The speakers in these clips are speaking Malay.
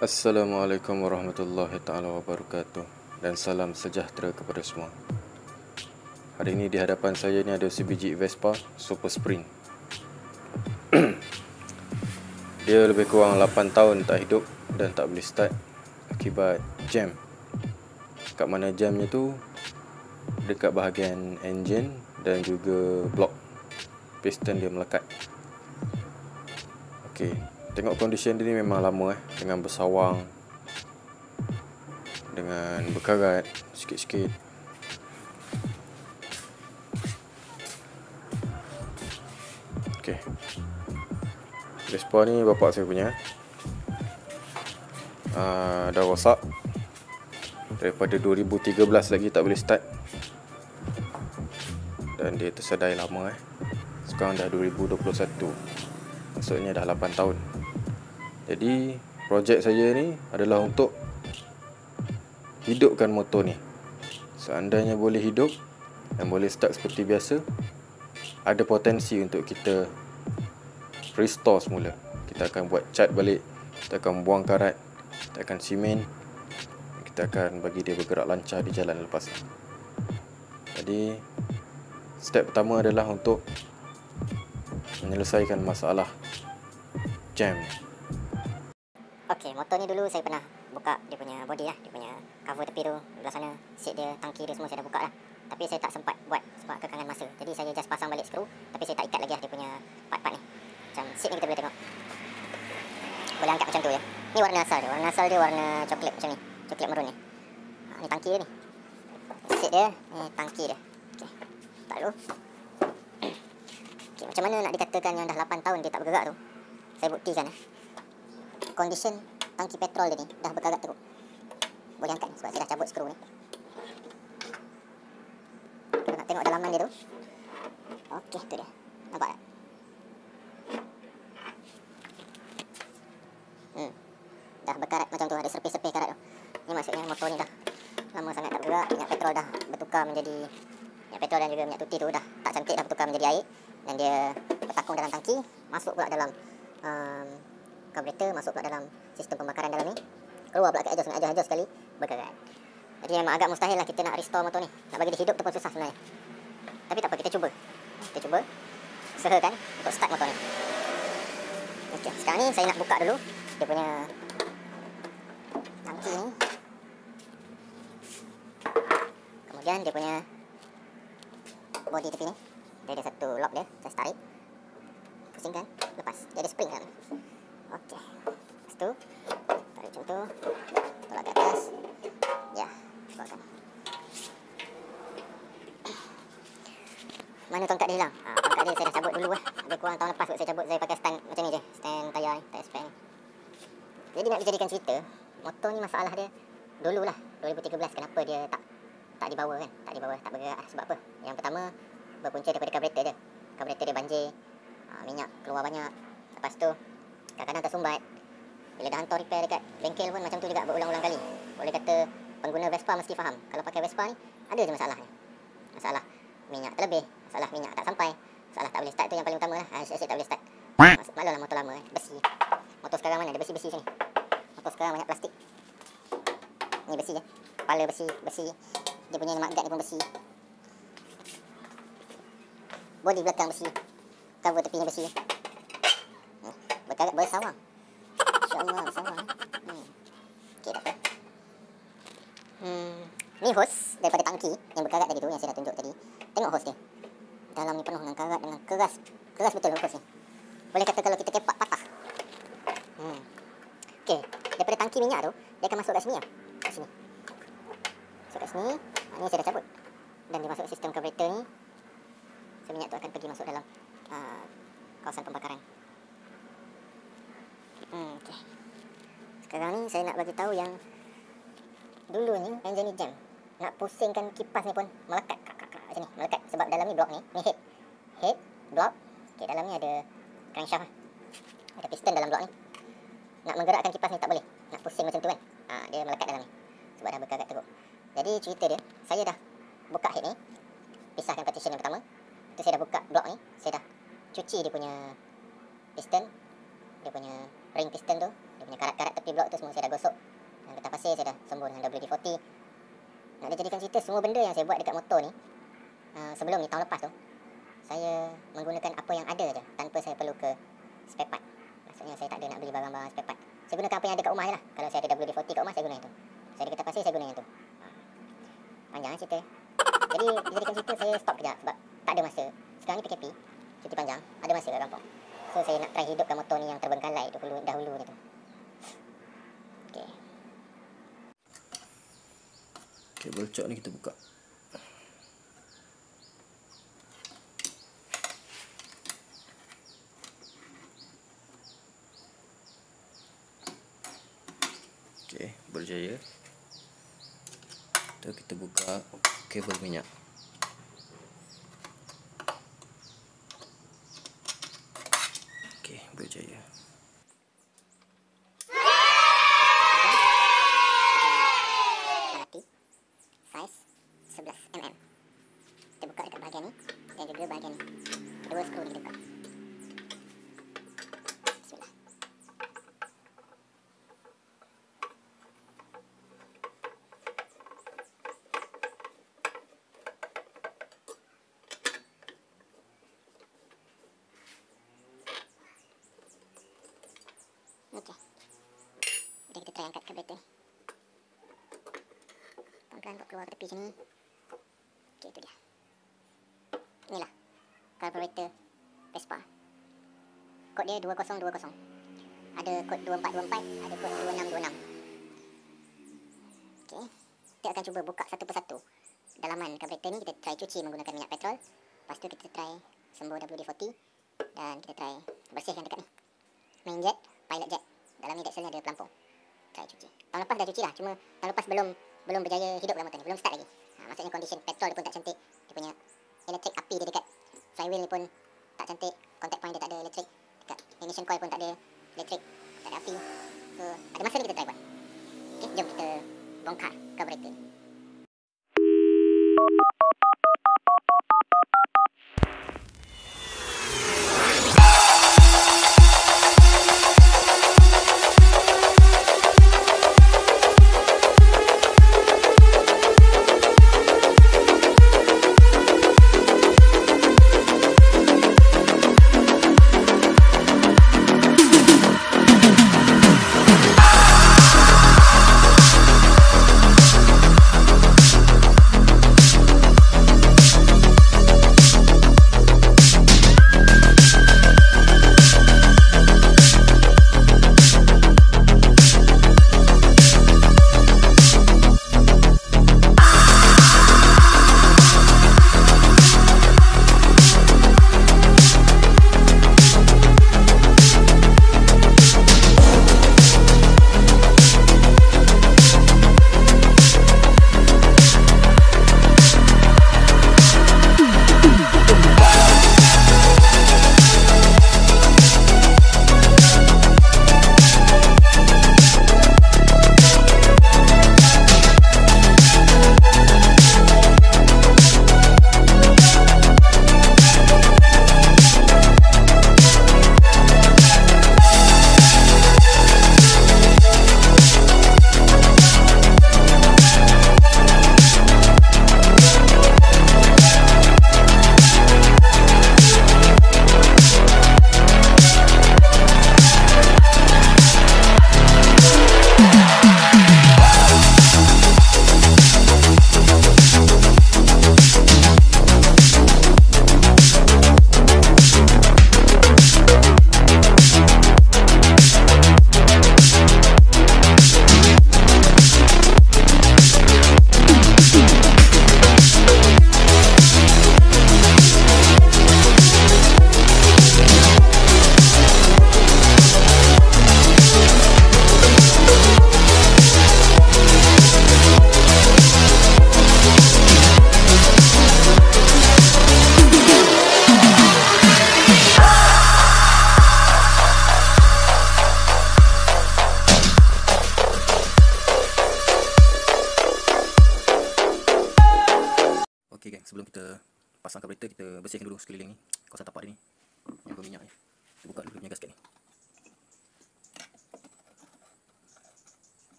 Assalamualaikum warahmatullahi taala wabarakatuh dan salam sejahtera kepada semua. Hari ini di hadapan saya ni ada sebiji Vespa Super Sprint. Dia lebih kurang 8 tahun tak hidup dan tak boleh start akibat jam. Kat mana jamnya tu dekat bahagian engine dan juga blok piston dia melekat. Okey, tengok condition dia ni memang lama eh. Dengan bersawang. Dengan berkarat sikit-sikit. Okay Vespa ni bapak saya punya uh, Dah rosak. Daripada 2013 lagi tak boleh start. Dan dia tersedai lama eh. Sekarang dah 2021 Maksudnya dah 8 tahun Jadi Projek saya ni adalah untuk hidupkan motor ni. Seandainya boleh hidup dan boleh start seperti biasa, ada potensi untuk kita restore semula. Kita akan buat cat balik, kita akan buang karat, kita akan simen, kita akan bagi dia bergerak lancar di jalan lepas ni. Jadi, step pertama adalah untuk menyelesaikan masalah jam. Okey, motor ni dulu saya pernah buka dia punya body lah, dia punya cover tepi tu, belah sana, seat dia, tangki dia semua saya dah buka lah. Tapi saya tak sempat buat sebab kekangan masa. Jadi saya just pasang balik skru, tapi saya tak ikat lagi lah dia punya part-part ni. Macam seat ni kita boleh tengok. Boleh angkat macam tu ya. Ni warna asal dia, warna asal dia warna coklat macam ni. Coklat merun ni. Ha, ni tangki dia ni. Seat dia, ni tangki dia. Okey. Tak dulu. Okay, macam mana nak dikatakan yang dah 8 tahun dia tak bergerak tu? Saya buktikan eh. Condition tangki petrol dia ni dah berkarat teruk. Boleh angkat ni sebab saya dah cabut skru ni. Kita nak tengok dalaman dia tu. Okey, tu dia. Nampak tak? Hmm. Dah berkarat macam tu, ada serpih-serpih karat tu. Ni maksudnya motor ni dah lama sangat tak bergerak. Minyak petrol dah bertukar menjadi minyak petrol dan juga minyak tuti tu dah tak cantik dah bertukar menjadi air dan dia bertakung dalam tangki, masuk pula dalam um, karburator, masuk pula dalam sistem pembakaran dalam ni. Keluar pula ke exhaust, dengan exhaust sekali berkarat. Jadi memang agak mustahil lah kita nak restore motor ni. Nak bagi dia hidup tu pun susah sebenarnya. Tapi tak apa, kita cuba. Kita cuba. Usahakan untuk start motor ni. Okey, sekarang ni saya nak buka dulu dia punya tangki ni. Kemudian dia punya body tepi ni. Dia ada satu lock dia, saya tarik. Pusingkan, lepas. Dia ada spring ni. Okey. Lepas tu, tarik tu. Tolak ke atas. Ya, buatkan. Mana tongkat dia hilang? Ha, tongkat dia saya dah cabut dulu lah. Lebih kurang tahun lepas kot saya cabut. Saya pakai stand macam ni je. Stand tayar ni, tayar spare ni. Jadi nak dijadikan cerita, motor ni masalah dia dulu lah. 2013 kenapa dia tak tak dibawa kan? Tak dibawa, tak bergerak. Sebab apa? Yang pertama, berpunca daripada karburator dia. Karburator dia banjir. Ha, minyak keluar banyak. Lepas tu, kadang-kadang tersumbat. Bila dah hantar repair dekat bengkel pun macam tu juga berulang-ulang kali. Boleh kata pengguna Vespa mesti faham. Kalau pakai Vespa ni, ada je masalah ni. Masalah minyak terlebih. Masalah minyak tak sampai. Masalah tak boleh start tu yang paling utama lah. Asyik-asyik tak boleh start. Maksud, maklumlah motor lama kan. Besi. Motor sekarang mana ada besi-besi sini. Motor sekarang banyak plastik. Ni besi je. Kepala besi. Besi. Dia punya magnet ni pun besi. Bodi belakang besi. Cover tepinya besi. Hmm. Berkarat bersawang. InsyaAllah bersawang. Hmm. Okey, tak apa. Hmm. Ni hos daripada tangki yang berkarat tadi tu yang saya dah tunjuk tadi. Tengok hos dia. Dalam ni penuh dengan karat dengan keras. Keras betul hos ni. Boleh kata kalau kita kepak patah. Hmm. Okey, daripada tangki minyak tu dia akan masuk kat sini lah. Kat sini. Masuk kat sini. Ha, ni saya dah cabut. Dan dia masuk sistem karburator ni. So minyak tu akan pergi masuk dalam uh, kawasan pembakaran. Hmm, okey. Sekarang ni saya nak bagi tahu yang dulu ni enjin ni jam. Nak pusingkan kipas ni pun melekat kak, kak, kak, macam ni, melekat sebab dalam ni blok ni, ni head. Head, blok. Okey, dalam ni ada crankshaft. Ada piston dalam blok ni. Nak menggerakkan kipas ni tak boleh. Nak pusing macam tu kan. Ha, dia melekat dalam ni. Sebab dah berkarat teruk. Jadi cerita dia, saya dah buka head ni. Pisahkan partition yang pertama. Tu saya dah buka blok ni. Saya dah cuci dia punya piston. Dia punya ring piston tu. Dia punya karat-karat tepi blok tu semua saya dah gosok. Dan getah pasir saya dah sembur dengan WD-40. Nak dijadikan cerita semua benda yang saya buat dekat motor ni. Uh, sebelum ni tahun lepas tu. Saya menggunakan apa yang ada je tanpa saya perlu ke spare part. Maksudnya saya tak ada nak beli barang-barang spare part. Saya gunakan apa yang ada kat rumah je lah. Kalau saya ada WD-40 kat rumah, saya guna yang tu. Saya ada getah pasir, saya guna yang tu. Panjang lah cerita. Jadi, dijadikan cerita saya stop kejap sebab tak ada masa. Sekarang ni PKP, cuti panjang, ada masa kat kampung. So, saya nak try hidupkan motor ni yang terbengkalai dahulu, dahulu ni tu. Okay. Kabel cok ni kita buka. Okey, berjaya. Tu kita buka kabel minyak. Okey, berjaya. Mati. Saiz 11 mm. Kita buka dekat bahagian ni dan juga bahagian ni. Dua skru ni kita buka. Bismillah. Okey. Jadi kita try angkat kereta ni. Pelan-pelan buat keluar ke tepi sini. Okey, itu dia. Inilah. Carburetor Vespa. Kod dia 2020. Ada kod 2424, ada kod 2626. Okey. Kita akan cuba buka satu persatu. Dalaman carburetor ni kita try cuci menggunakan minyak petrol. Lepas tu kita try sembur WD-40 dan kita try bersihkan dekat ni. Main jet, pilot jet. Dalam ni Dexel ni ada pelampung. Try cuci. Tahun lepas dah cuci lah. Cuma tahun lepas belum belum berjaya hidup dalam motor ni. Belum start lagi. Ha, maksudnya condition petrol dia pun tak cantik. Dia punya elektrik api dia dekat flywheel ni pun tak cantik. Contact point dia tak ada elektrik. Dekat ignition coil pun tak ada elektrik. Tak ada api. So, ada masa ni kita try buat. Okay, jom kita bongkar carburetor ni.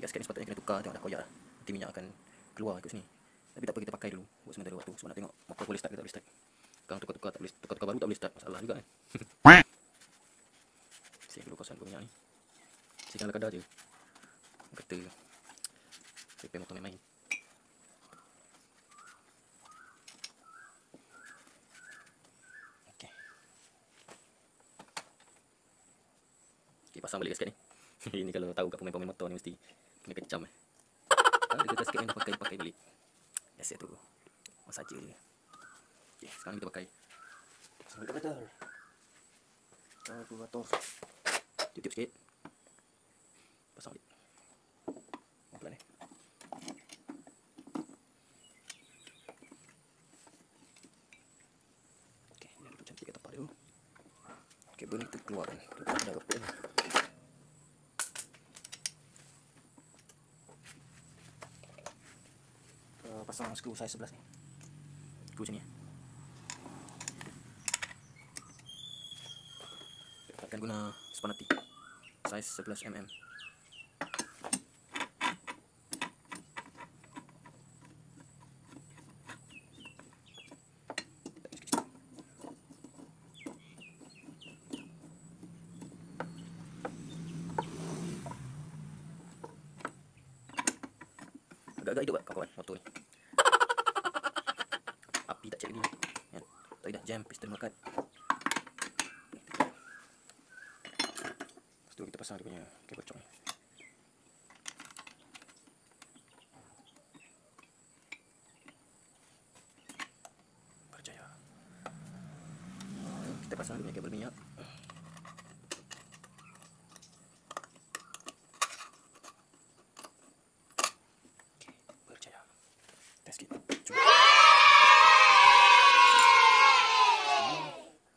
Okay, gasket ni sepatutnya kena tukar tengok dah koyak dah. Nanti minyak akan keluar ikut sini. Tapi tak apa kita pakai dulu buat sementara waktu sebab nak tengok motor boleh start ke tak boleh start. Sekarang tukar-tukar tak boleh tukar-tukar baru tak boleh start. Masalah juga kan. Siap dulu kosan minyak ni. Sikit ala kadar je. Kata repair motor main-main. Okey, pasang balik gasket ni. Ini kalau tahu kat pemain-pemain motor ni mesti kena kecam eh. Ada ke gasket yang dah pakai, pakai balik. Biasa tu. Masaja je. Okey, sekarang kita pakai. Sambil tak betul. Kalkulator. Tiup-tiup sikit. Pasang balik. Pelan eh. Okey, biar duduk cantik kat tempat dia. Kabel ni kita keluarkan. Dia dah reput ni. Pasang skru saiz 11 ni. Skru macam ni. Kita akan guna spanati. Saiz 11 mm. Agak-agak hidup tak kawan-kawan motor ni. Api tak check lagi. Kan? Tadi dah jam piston melekat. Lepas tu kita pasang dia punya kabel cok ni. Berjaya. Kita pasang punya kabel minyak.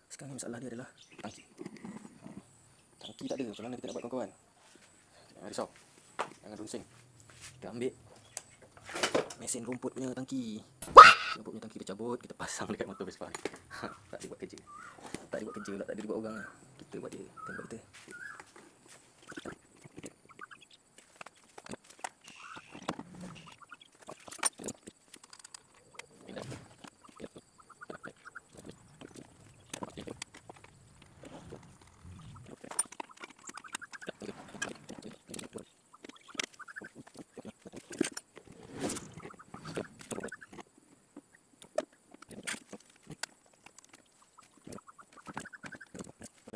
Sekarang masalah dia adalah tangki. Tangki tak ada. Macam mana kita nak buat kawan-kawan? Jangan risau. Jangan runsing. Kita ambil mesin rumput punya tangki. Rumput punya tangki kita cabut, kita pasang dekat motor Vespa ni. tak ada buat kerja. Kerja pula, tak ada buat orang lah. Kita buat dia, tembak kita.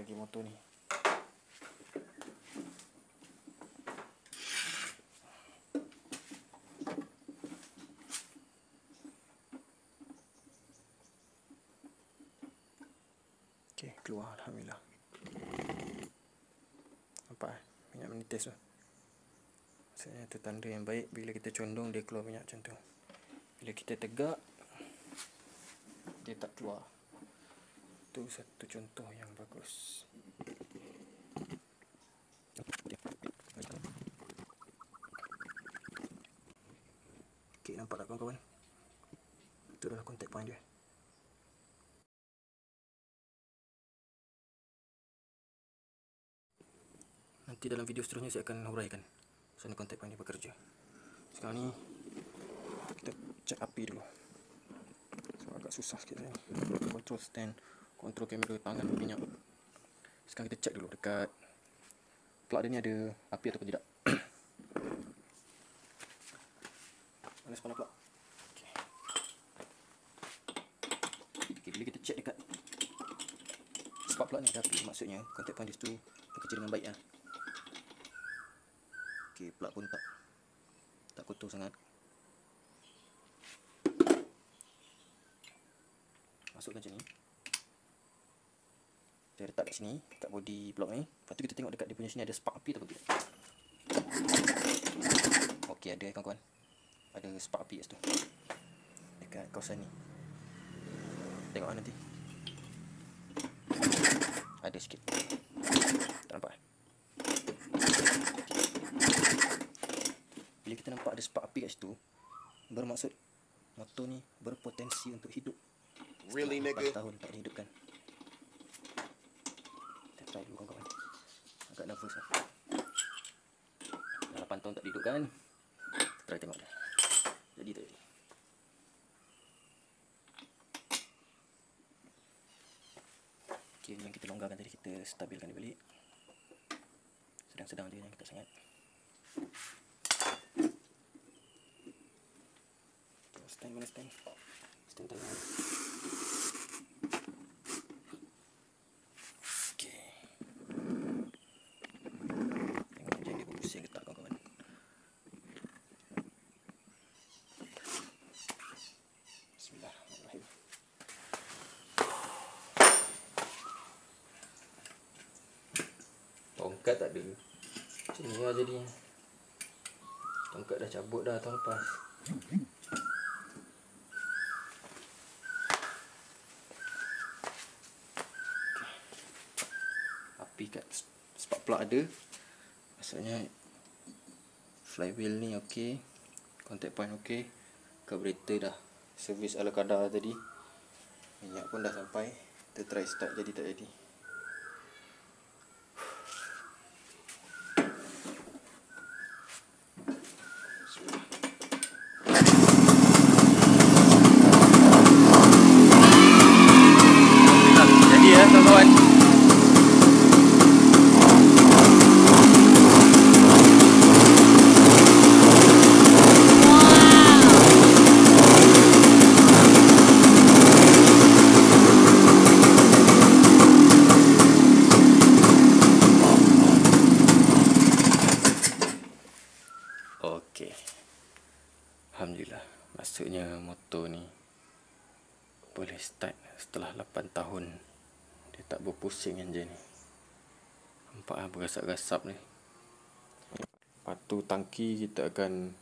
lagi motor ni. Okey, keluar alhamdulillah. Nampak eh? Minyak menitis tu. Maksudnya itu tanda yang baik bila kita condong dia keluar minyak macam tu. Bila kita tegak dia tak keluar. Itu satu contoh yang bagus. Okey, nampak tak kawan-kawan? Itu adalah contact point dia. Nanti dalam video seterusnya saya akan huraikan. Sana contact point dia bekerja. Sekarang ni Kita check api dulu. So agak susah sikit ni Control stand Control kamera tangan minyak. Sekarang kita check dulu dekat Plug dia ni ada api ataupun tidak. Mana sepana plug okay. bila kita check dekat Spark plug ni ada api Maksudnya point dia tu Bekerja dengan baik lah Okey, plug pun tak tak kotor sangat. Masukkan macam ni. Kita letak kat sini, kat body plug ni. Lepas tu kita tengok dekat dia punya sini ada spark api ataupun tidak. Okey, ada kawan-kawan. Ada spark api kat situ. Dekat kawasan ni. Tengok lah nanti. Ada sikit. Tak nampak eh? Kita nampak ada spark api kat situ Bermaksud Motor ni berpotensi untuk hidup. Really, nigga? 4 tahun tak dihidupkan. Kita try dulu kawan-kawan. Agak nervous lah. Dah 8 tahun tak dihidupkan kan Kita try tengok dia Jadi tak jadi Okay, yang kita longgarkan tadi kita stabilkan dia balik. Sedang-sedang je yang tak sangat Okay, stand mana stand Stand Bismillahirrahmanirrahim. Tongkat tak ada Macam ni lah jadi Tongkat dah cabut dah tahun lepas Api kat spark plug ada. Maksudnya Flywheel ni okey Contact point okey Carburetor dah Servis ala kadar tadi. Minyak pun dah sampai Kita try start jadi tak Jadi ya kawan-kawan Okey. Alhamdulillah. Maksudnya motor ni boleh start setelah 8 tahun. Dia tak berpusing enjin ni. Nampak lah bergasap-gasap ni. Tangki kita akan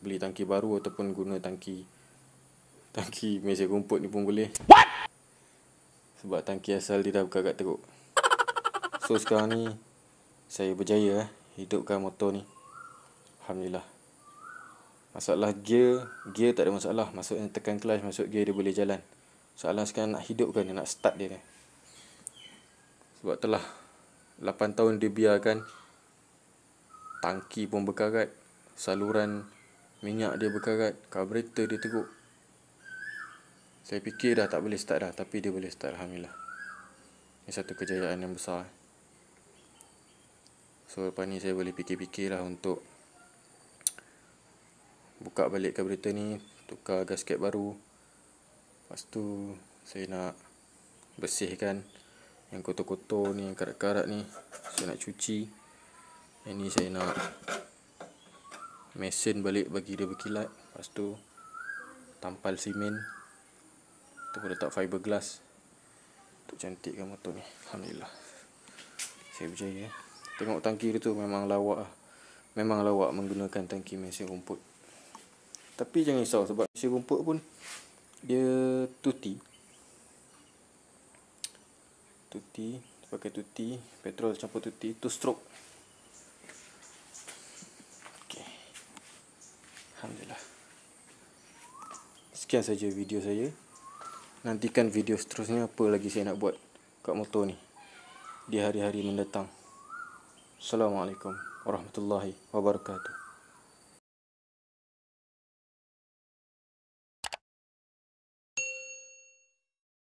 beli tangki baru ataupun guna tangki tangki meja rumput ni pun boleh. What? Sebab tangki asal dia dah berkagak teruk. So sekarang ni saya berjaya eh, hidupkan motor ni. Alhamdulillah. Masalah gear, gear tak ada masalah. Maksudnya tekan clutch masuk gear dia boleh jalan. Soalan sekarang nak hidupkan dia, nak start dia ni. Sebab telah 8 tahun dia biarkan tangki pun berkarat, saluran minyak dia berkarat, carburetor dia teruk. Saya fikir dah tak boleh start dah, tapi dia boleh start Alhamdulillah. Ini satu kejayaan yang besar. So lepas ni saya boleh fikir-fikir lah untuk buka balik carburetor ni, tukar gasket baru. Lepas tu saya nak bersihkan yang kotor-kotor ni, yang karat-karat ni. Saya nak cuci. Yang ni saya nak mesin balik bagi dia berkilat. Lepas tu tampal simen. Tu pun letak fiberglass. Untuk cantikkan motor ni. Alhamdulillah. Saya berjaya. Tengok tangki dia tu memang lawak lah. Memang lawak menggunakan tangki mesin rumput. Tapi jangan risau sebab mesin rumput pun dia tuti. Tuti, pakai tuti, petrol campur tuti, two stroke. Okey. Alhamdulillah. Sekian saja video saya. Nantikan video seterusnya apa lagi saya nak buat kat motor ni di hari-hari mendatang. Assalamualaikum warahmatullahi wabarakatuh.